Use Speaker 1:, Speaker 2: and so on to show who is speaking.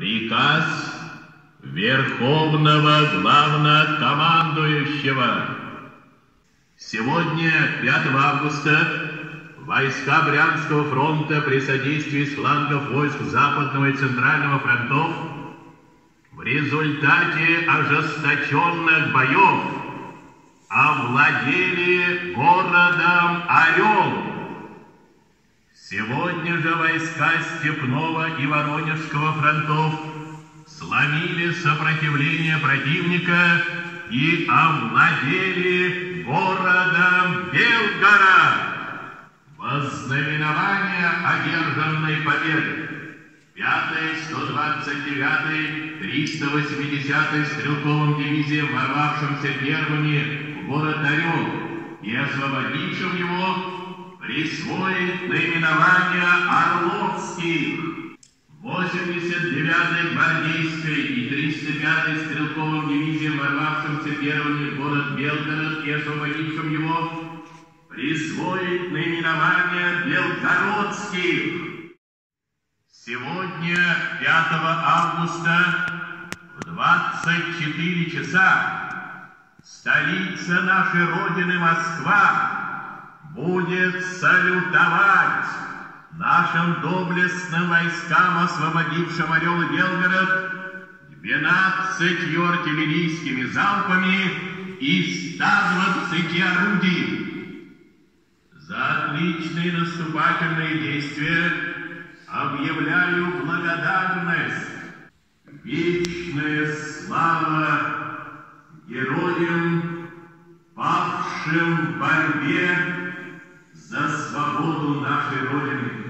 Speaker 1: Приказ Верховного Главнокомандующего. Сегодня, 5 августа, войска Брянского фронта при содействии с флангов войск Западного и Центрального фронтов в результате ожесточенных боев овладели городом Орел. Сегодня же войска Степного и Воронежского фронтов сломили сопротивление противника и овладели городом Белгород. Вознаменование одержанной победы. 5-й, 129-й, 380-й стрелковым дивизиям, ворвавшимся первыми в город Орел и освободившим его, присвоить наименование Орловских. 89-й гвардейской и 305-й стрелковым дивизиям, ворвавшимся первыми в город Белгород и освободившим его, присвоить наименование Белгородских. Сегодня, 5 августа, в 24 часа, столица нашей Родины Москва будет салютовать нашим доблестным войскам, освободившим Орел и Белгород, 12 артиллерийскими залпами и 120 орудий. За отличные наступательные действия объявляю благодарность, вечная слава героям, павшим в борьбе свободу нашей Родины.